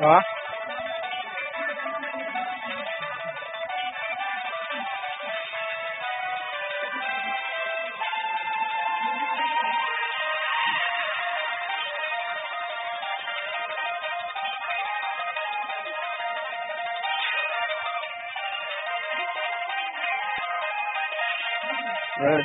Hả? Ừ.